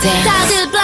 Dance.